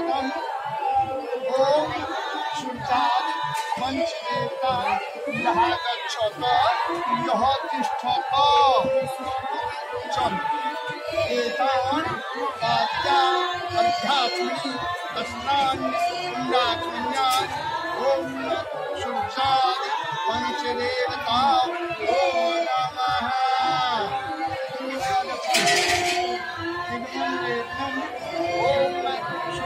खिदमत चलम ओम सुल्तान मंच देवता यहाँ गच्छत, यह तिष्ठत। चल। एतान आद्या अध्यात्मनि दर्शनान पुण्डात्मन्यान। ओम सुल्तान मंच देवता ओ नमः। ओम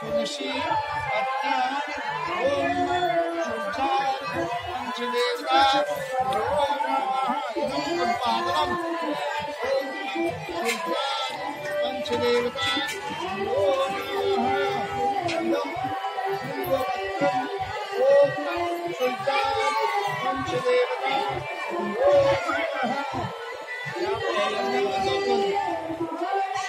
തുളസി പത്രാണി ഓം പഞ്ചദേവതാം പഞ്ചദേവതാം പഞ്ചദേവതാം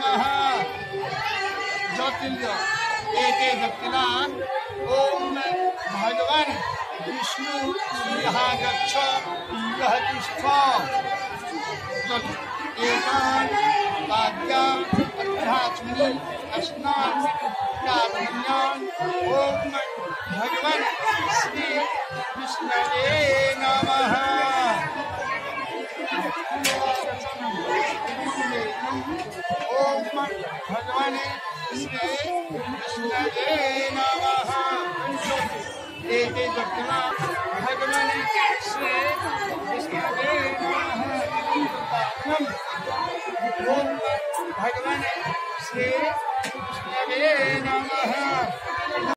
नमः ज्योतिर्य एते जप्तिना ओम भगवान विष्णु यहाँ गच्छ यह तिष्ठ एतान पाद्या अध्यात्मनि स्नान कारुण्यान ओम भगवान श्री विष्णवे नमः। ओम भगवान भगवान श्री विष्णवे नमः भगवान श्री विष्णवे नमः